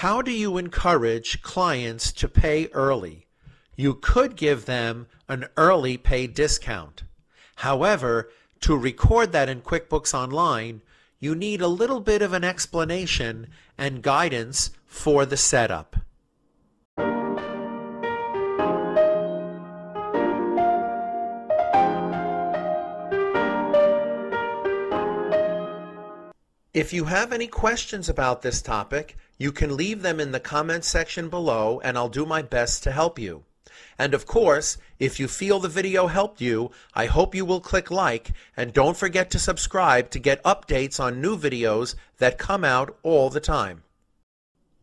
How do you encourage clients to pay early? You could give them an early pay discount. However, to record that in QuickBooks Online, you need a little bit of an explanation and guidance for the setup. If you have any questions about this topic, you can leave them in the comments section below and I'll do my best to help you. And of course, if you feel the video helped you, I hope you will click like and don't forget to subscribe to get updates on new videos that come out all the time.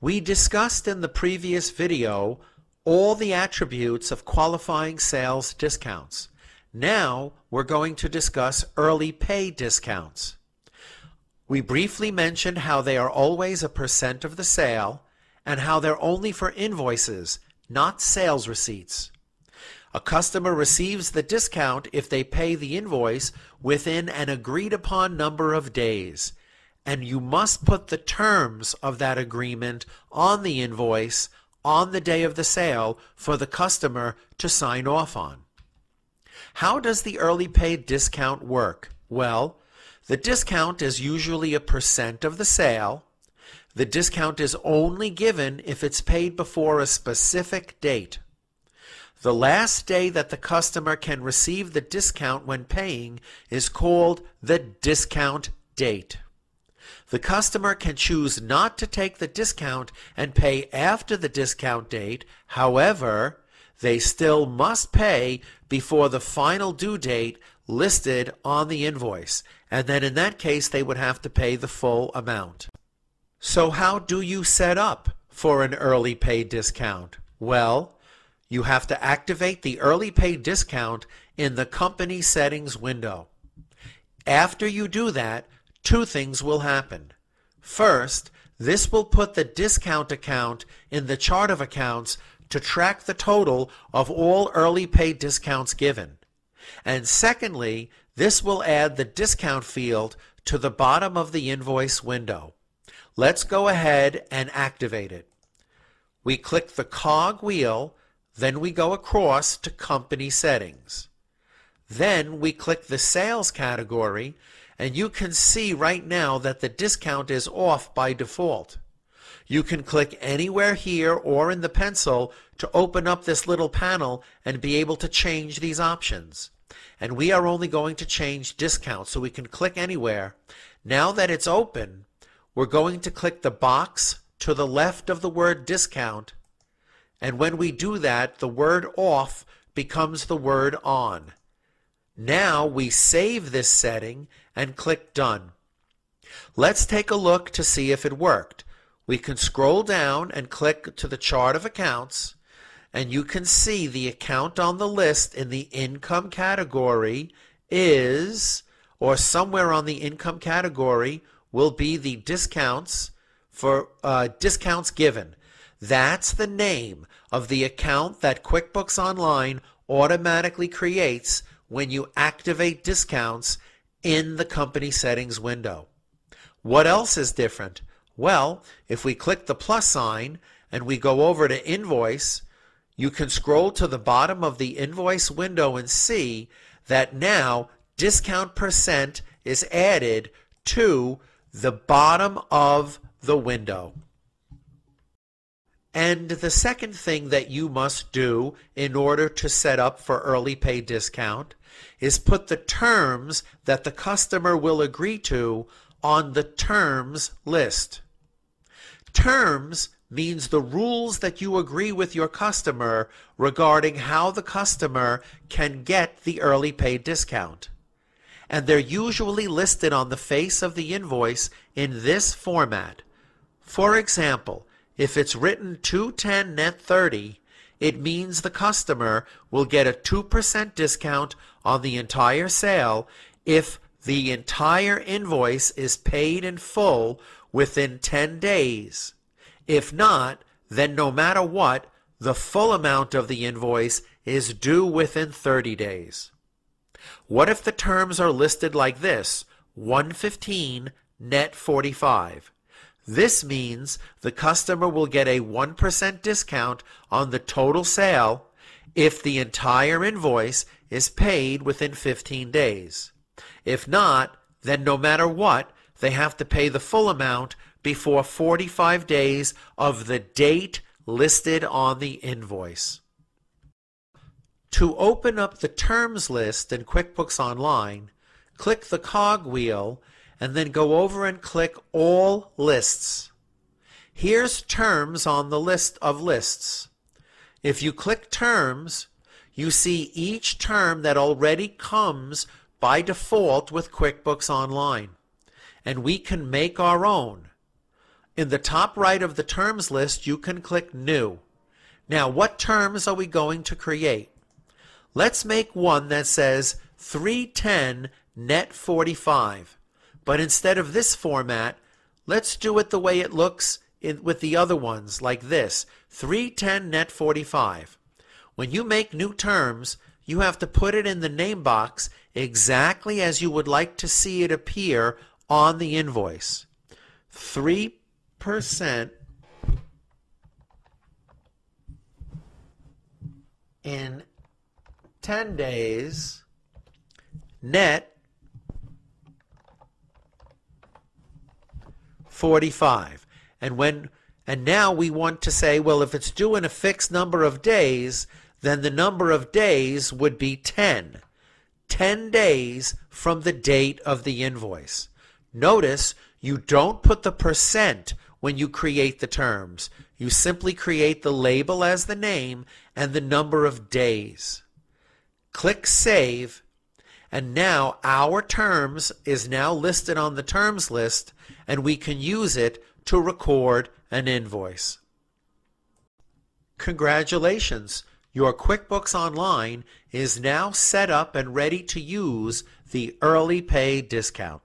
We discussed in the previous video all the attributes of qualifying sales discounts. Now we're going to discuss early pay discounts. We briefly mentioned how they are always a percent of the sale and how they're only for invoices, not sales receipts. A customer receives the discount if they pay the invoice within an agreed upon number of days, and you must put the terms of that agreement on the invoice on the day of the sale for the customer to sign off on. How does the early pay discount work? Well, the discount is usually a percent of the sale. The discount is only given if it's paid before a specific date. The last day that the customer can receive the discount when paying is called the discount date. The customer can choose not to take the discount and pay after the discount date. However, they still must pay before the final due date listed on the invoice, and then in that case they would have to pay the full amount. So how do you set up for an early pay discount? Well, you have to activate the early pay discount in the company settings window. After you do that, two things will happen. First, this will put the discount account in the chart of accounts to track the total of all early pay discounts given. And secondly, this will add the discount field to the bottom of the invoice window. Let's go ahead and activate it. We click the cog wheel, then we go across to company settings. Then we click the sales category and you can see right now that the discount is off by default. You can click anywhere here or in the pencil to open up this little panel and be able to change these options. And we are only going to change discount so we can click anywhere. Now that it's open, we're going to click the box to the left of the word discount. And when we do that, the word off becomes the word on. Now we save this setting and click done. Let's take a look to see if it worked we can scroll down and click to the chart of accounts and you can see the account on the list in the income category is or somewhere on the income category will be the discounts for uh, discounts given. That's the name of the account that QuickBooks Online automatically creates when you activate discounts in the company settings window. What else is different? Well, if we click the plus sign and we go over to invoice, you can scroll to the bottom of the invoice window and see that now discount percent is added to the bottom of the window. And the second thing that you must do in order to set up for early pay discount is put the terms that the customer will agree to on the terms list. Terms means the rules that you agree with your customer regarding how the customer can get the early pay discount. And they're usually listed on the face of the invoice in this format. For example, if it's written 210 net 30, it means the customer will get a 2% discount on the entire sale if the entire invoice is paid in full within 10 days. If not, then no matter what, the full amount of the invoice is due within 30 days. What if the terms are listed like this 115 net 45? This means the customer will get a 1% discount on the total sale if the entire invoice is paid within 15 days. If not, then no matter what, they have to pay the full amount before 45 days of the date listed on the invoice. To open up the terms list in QuickBooks Online, click the cog wheel and then go over and click All Lists. Here's terms on the list of lists. If you click Terms, you see each term that already comes by default with QuickBooks Online. And we can make our own. In the top right of the terms list, you can click New. Now, what terms are we going to create? Let's make one that says 310 net 45. But instead of this format, let's do it the way it looks in, with the other ones, like this 310 net 45. When you make new terms, you have to put it in the name box exactly as you would like to see it appear on the invoice. 3% in 10 days net 45 and when and now we want to say well if it's due in a fixed number of days then the number of days would be 10 10 days from the date of the invoice. Notice you don't put the percent when you create the terms you simply create the label as the name and the number of days click save and now our terms is now listed on the terms list and we can use it to record an invoice. Congratulations! Your QuickBooks Online is now set up and ready to use the early pay discount.